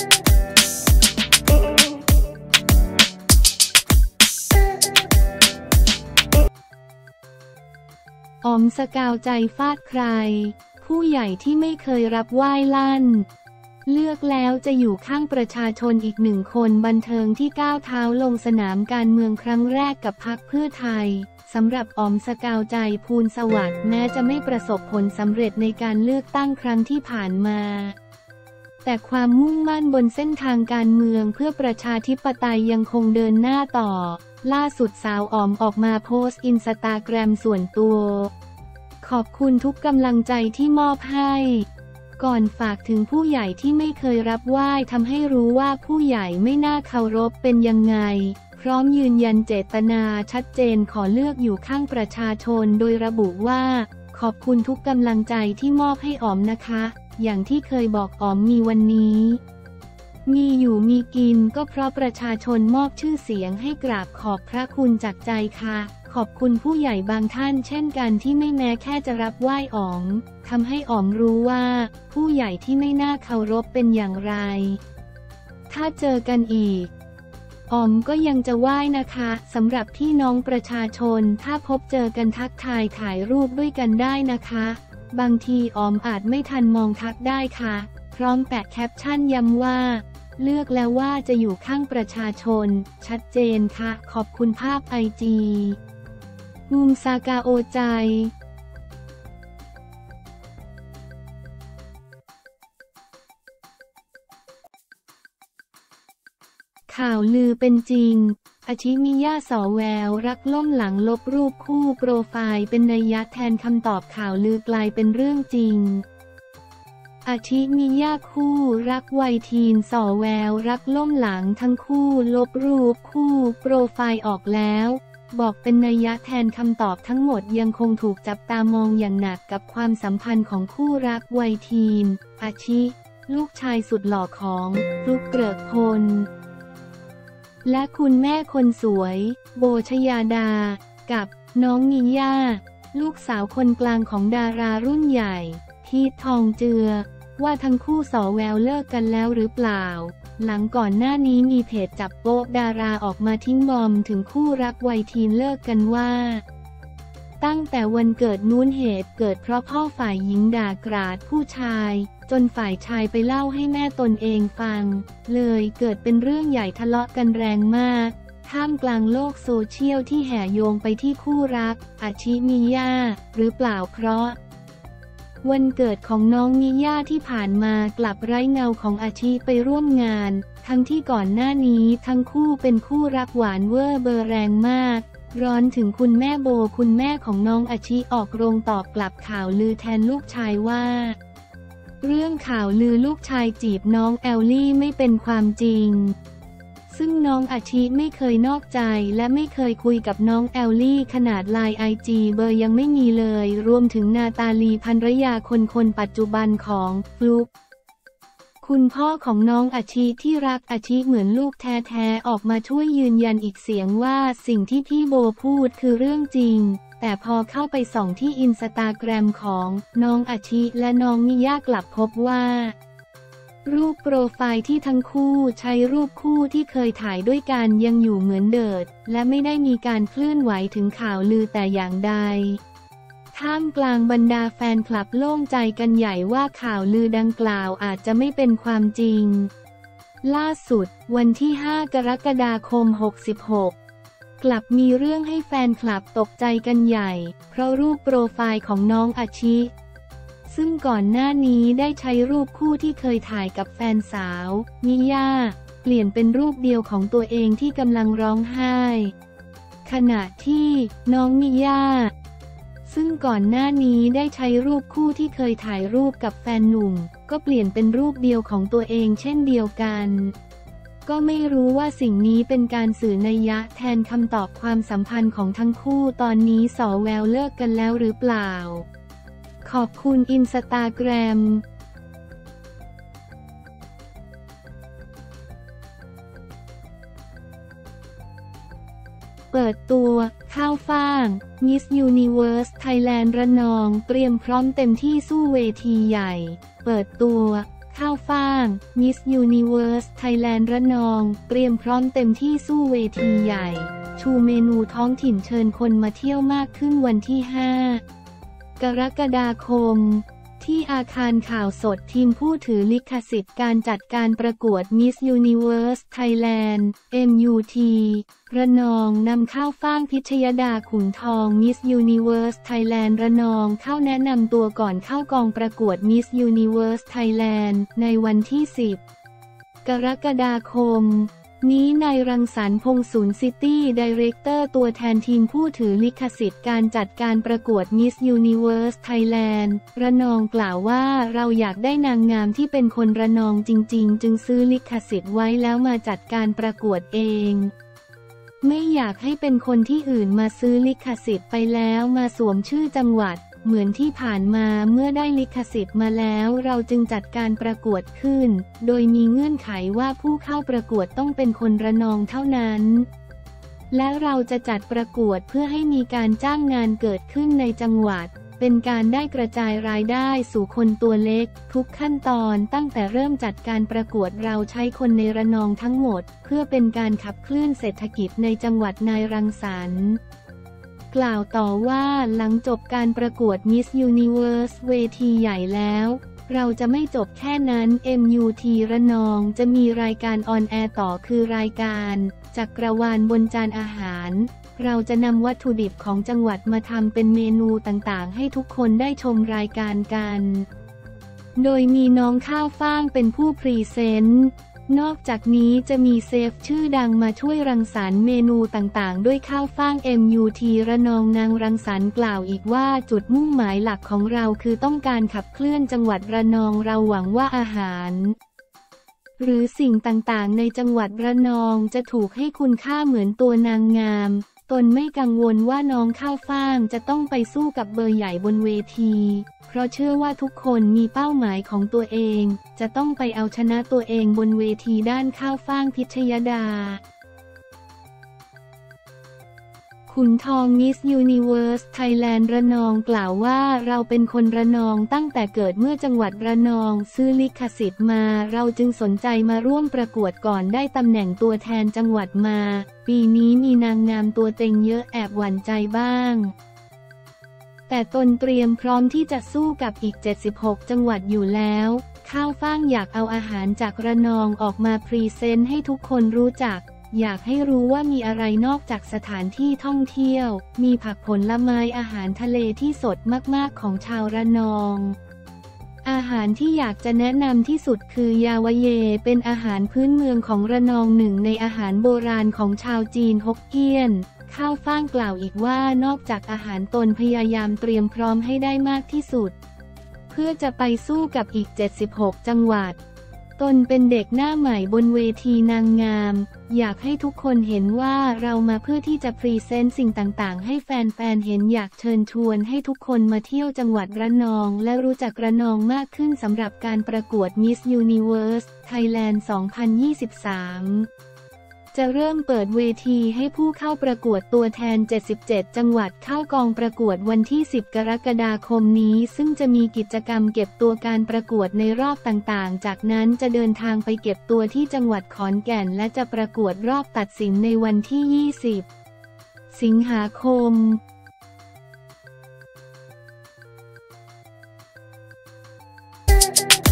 อ๋อมสกาวใจฟาดใคร ผู้ใหญ่ที่ไม่เคยรับไหว้ลั่น เลือกแล้วจะอยู่ข้างประชาชนอีกหนึ่งคนบันเทิงที่ก้าวเท้าลงสนามการเมืองครั้งแรกกับพรรคเพื่อไทยสำหรับออมสกาวใจภูลสวัสดิ์แม้จะไม่ประสบผลสำเร็จในการเลือกตั้งครั้งที่ผ่านมา แต่ความมุ่งมั่นบนเส้นทางการเมืองเพื่อประชาธิปไตยยังคงเดินหน้าต่อ ล่าสุดสาวอ๋อมออกมาโพสต์อินสตาแกรมส่วนตัว ขอบคุณทุกกำลังใจที่มอบให้ ก่อนฝากถึงผู้ใหญ่ที่ไม่เคยรับไหว้ทำให้รู้ว่าผู้ใหญ่ไม่น่าเคารพเป็นยังไง พร้อมยืนยันเจตนาชัดเจนขอเลือกอยู่ข้างประชาชนโดยระบุว่า ขอบคุณทุกกำลังใจที่มอบให้อ๋อมนะคะ อย่างที่เคยบอกอ๋อมมีวันนี้ มีอยู่มีกินก็เพราะประชาชนมอบชื่อเสียงให้กราบขอบพระคุณจากใจค่ะ ขอบคุณผู้ใหญ่บางท่านเช่นกันที่ไม่แม้แค่จะรับไหว้อ๋อมทำให้อ๋อมรู้ว่า ผู้ใหญ่ที่ไม่น่าเคารพเป็นอย่างไร ถ้าเจอกันอีกอ๋อมก็ยังจะไหว้นะคะสำหรับพี่น้องประชาชนถ้าพบเจอกันทักทายถ่ายรูปด้วยกันได้นะคะ บางทีออมอาจไม่ทันมองทักได้ค่ะ พร้อมแปะแคปชั่นย้ำว่า เลือกแล้วว่าจะอยู่ข้างประชาชน ชัดเจนค่ะ ขอบคุณภาพไอจีมุมซากาโอใจข่าวลือเป็นจริง อาชิมิยาสอแวว รักล่มหลังลบรูปคู่โปรไฟล์เป็นนัยยะแทนคำตอบข่าวลือกลายเป็นเรื่องจริงอาชิมิยาคู่รักวัยทีนสอแวว รักล่มหลังทั้งคู่ลบรูปคู่โปรไฟล์ออกแล้ว บอกเป็นนัยยะแทนคำตอบทั้งหมดยังคงถูกจับตามองอย่างหนักกับความสัมพันธ์ของคู่รักวัยทีนอาชิ ลูกชายสุดหล่อของฟลุกเกริกพล และคุณแม่คนสวย โบชยาดา กับน้องนิย่า ลูกสาวคนกลางของดารารุ่นใหญ่ ทีททองเจือ ว่าทั้งคู่สอแววเลิกกันแล้วหรือเปล่า หลังก่อนหน้านี้มีเพจจับโป๊ะดาราออกมาทิ้งบอมถึงคู่รักวัยทีนเลิกกันว่า ตั้งแต่วันเกิดนู้นเหตุเกิดเพราะพ่อฝ่ายหญิงด่ากราดผู้ชาย จนฝ่ายชายไปเล่าให้แม่ตนเองฟัง เลยเกิดเป็นเรื่องใหญ่ทะเลาะกันแรงมาก ท่ามกลางโลกโซเชียลที่แห่โยงไปที่คู่รัก อาชิมิยาหรือเปล่าเพราะ วันเกิดของน้องมิยาที่ผ่านมากลับไร้เงาของอาชิไปร่วมงาน ทั้งที่ก่อนหน้านี้ทั้งคู่เป็นคู่รักหวานเวอร์เบอร์แรงมาก ร้อนถึงคุณแม่โบคุณแม่ของน้องอาชิออกโรงตอบกลับข่าวลือแทนลูกชายว่า เรื่องข่าวลือลูกชายจีบน้องแอลลี่ไม่เป็นความจริง ซึ่งน้องอาชิไม่เคยนอกใจและไม่เคยคุยกับน้องแอลลี่ขนาดไลน์ไอจีเบอร์ยังไม่มีเลย รวมถึงนาตาลีภรรยาคนคนปัจจุบันของฟลุ๊ก คุณพ่อของน้องอาชิที่รักอาชิเหมือนลูกแท้ๆ ออกมาช่วยยืนยันอีกเสียงว่าสิ่งที่พี่โบพูดคือเรื่องจริง แต่พอเข้าไปส่องที่อินสตาแกรมของน้องอาชิและน้องมิยากลับพบว่า รูปโปรไฟล์ที่ทั้งคู่ใช้รูปคู่ที่เคยถ่ายด้วยกันยังอยู่เหมือนเดิมและไม่ได้มีการเคลื่อนไหวถึงข่าวลือแต่อย่างใด ท่ามกลางบรรดาแฟนคลับโล่งใจกันใหญ่ว่าข่าวลือดังกล่าวอาจจะไม่เป็นความจริง ล่าสุด วันที่ 5 กรกฎาคม 66 กลับมีเรื่องให้แฟนคลับตกใจกันใหญ่ เพราะรูปโปรไฟล์ของน้องอาชิ ซึ่งก่อนหน้านี้ได้ใช้รูปคู่ที่เคยถ่ายกับแฟนสาว มิยาเปลี่ยนเป็นรูปเดียวของตัวเองที่กำลังร้องไห้ ขณะที่น้องมิยา ซึ่งก่อนหน้านี้ได้ใช้รูปคู่ที่เคยถ่ายรูปกับแฟนหนุ่ม ก็เปลี่ยนเป็นรูปเดียวของตัวเองเช่นเดียวกัน ก็ไม่รู้ว่าสิ่งนี้เป็นการสื่อนัยยะแทนคำตอบความสัมพันธ์ของทั้งคู่ตอนนี้สอแววเลิกกันแล้วหรือเปล่า ขอบคุณอินสตาแกรม เปิดตัว ข้าวฟ่าง Miss Universe Thailand ระนอง เตรียมพร้อมเต็มที่สู้เวทีใหญ่ เปิดตัว ข้าวฟ่าง Miss Universe Thailand ระนอง เตรียมพร้อมเต็มที่สู้เวทีใหญ่ ชูเมนูท้องถิ่นเชิญคนมาเที่ยวมากขึ้นวันที่ 5 กรกฎาคม ที่อาคารข่าวสดทีมผู้ถือลิขสิทธิ์การจัดการประกวด Miss Universe Thailand MUT ระนองนำข้าวฟ่างพิชยดาขุนทอง Miss Universe Thailand ระนองเข้าแนะนำตัวก่อนเข้ากองประกวด Miss Universe Thailand ในวันที่ 10 กรกฎาคม นี้นายรังสรรค์พงศูนย์ City Director ตัวแทนทีมผู้ถือลิขสิทธิ์การจัดการประกวด Miss Universe Thailand ระนองกล่าวว่าเราอยากได้นางงามที่เป็นคนระนองจริง ๆ จึงซื้อลิขสิทธิ์ไว้แล้วมาจัดการประกวดเองไม่อยากให้เป็นคนที่อื่นมาซื้อลิขสิทธิ์ไปแล้วมาสวมชื่อจังหวัด เหมือนที่ผ่านมาเมื่อได้ลิขสิทธิ์มาแล้วเราจึงจัดการประกวดขึ้น โดยมีเงื่อนไขว่าผู้เข้าประกวดต้องเป็นคนระนองเท่านั้นและเราจะจัดประกวดเพื่อให้มีการจ้างงานเกิดขึ้นในจังหวัด เป็นการได้กระจายรายได้สู่คนตัวเล็ก ทุกขั้นตอนตั้งแต่เริ่มจัดการประกวดเราใช้คนในระนองทั้งหมด เพื่อเป็นการขับเคลื่อนเศรษฐกิจในจังหวัดนายรังสรรค์ กล่าวต่อว่าหลังจบการประกวด Miss Universe เวทีใหญ่แล้ว เราจะไม่จบแค่นั้น MUT ระนองจะมีรายการออนแอร์ต่อคือรายการจักรวาลบนจานอาหาร เราจะนำวัตถุดิบของจังหวัดมาทำเป็นเมนูต่างๆ ให้ทุกคนได้ชมรายการกัน โดยมีน้องข้าวฟ่างเป็นผู้พรีเซนต์ นอกจากนี้จะมีเซฟชื่อดังมาช่วยรังสรรค์เมนูต่างๆ ด้วยข้าวฟ่าง MUT ระนองนางรังสรรค์กล่าวอีกว่าจุดมุ่งหมายหลักของเราคือต้องการขับเคลื่อนจังหวัดระนองเราหวังว่าอาหาร หรือสิ่งต่างๆ ในจังหวัดระนองจะถูกให้คุณค่าเหมือนตัวนางงาม ตนไม่กังวลว่าน้องข้าวฟ่างจะต้องไปสู้กับเบอร์ใหญ่บนเวที เพราะเชื่อว่าทุกคนมีเป้าหมายของตัวเอง จะต้องไปเอาชนะตัวเองบนเวทีด้านข้าวฟ่างพิชยดา ขุนทอง Miss Universe Thailand ระนองกล่าวว่าเราเป็นคนระนองตั้งแต่เกิดเมื่อจังหวัดระนองซื้อลิขสิทธิ์มา เราจึงสนใจมาร่วมประกวดก่อนได้ตำแหน่งตัวแทนจังหวัดมา ปีนี้มีนางงามตัวเต็งเยอะแอบหวั่นใจบ้าง แต่ตนเตรียมพร้อมที่จะสู้กับอีก 76 จังหวัดอยู่แล้วข้าวฟ่างอยากเอาอาหารจากระนองออกมาพรีเซนต์ให้ทุกคนรู้จัก อยากให้รู้ว่ามีอะไรนอกจากสถานที่ท่องเที่ยว มีผักผลไม้อาหารทะเลที่สดมากๆของชาวระนอง อาหารที่อยากจะแนะนำที่สุดคือยาวเย เป็นอาหารพื้นเมืองของระนองหนึ่งในอาหารโบราณของชาวจีนฮกเกี้ยน ข้าวฟ่างกล่าวอีกว่านอกจากอาหารตนพยายามเตรียมพร้อมให้ได้มากที่สุด เพื่อจะไปสู้กับอีก 76 จังหวัด ตนเป็นเด็กหน้าใหม่บนเวทีนางงาม อยากให้ทุกคนเห็นว่าเรามาเพื่อที่จะ present สิ่งต่างๆ ให้แฟนๆ เห็นอยากเชิญชวนให้ทุกคนมาเที่ยวจังหวัดระนอง และรู้จักระนองมากขึ้นสำหรับการประกวด Miss Universe Thailand 2023 จะเริ่มเปิดเวทีให้ผู้เข้าประกวดตัวแทน 77 จังหวัดเข้ากองประกวดวันที่ 10 กรกฎาคมนี้ ซึ่งจะมีกิจกรรมเก็บตัวการประกวดในรอบต่างๆ จากนั้นจะเดินทางไปเก็บตัวที่จังหวัดขอนแก่น และจะประกวดรอบตัดสินในวันที่ 20 สิงหาคมうん。